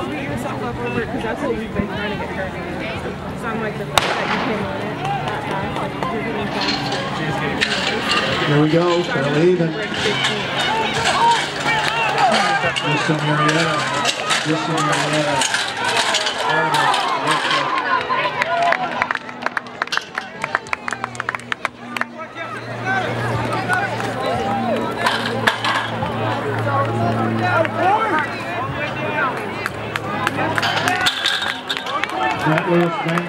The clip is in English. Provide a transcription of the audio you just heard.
don't beat yourself up over it because that's what we've been trying to get her to do. So I'm like, the fact that you came on it that fast, like you're getting faster. Here we go, they're leaving. Break 15. Justin Marietta. Justin Marietta. Brent Lewis,